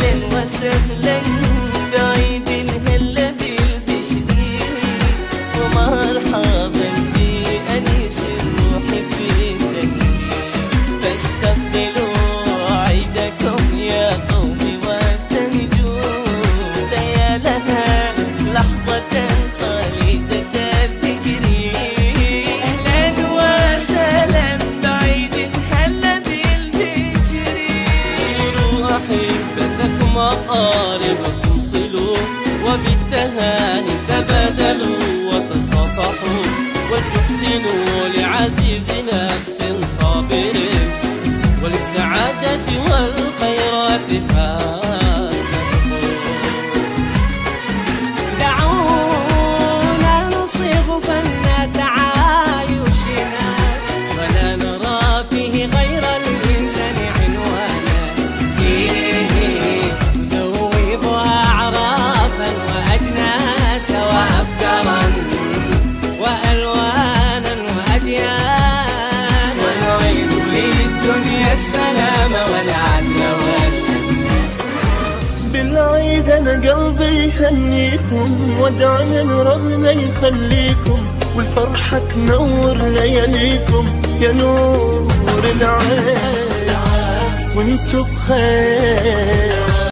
Let we're circling. أحبتكم أقاربكم صلوا وبالتهاني تبادلوا وتصافحوا وتحسنوا لعزيز نفس صابر وللسعادة والخيرات فاستبقوا للدنيا السلام والعدل بالعيد أنا قلبي يهنيكم ودعنا ربنا يخليكم والفرحة تنور لياليكم. يا نور العين وانتو بخير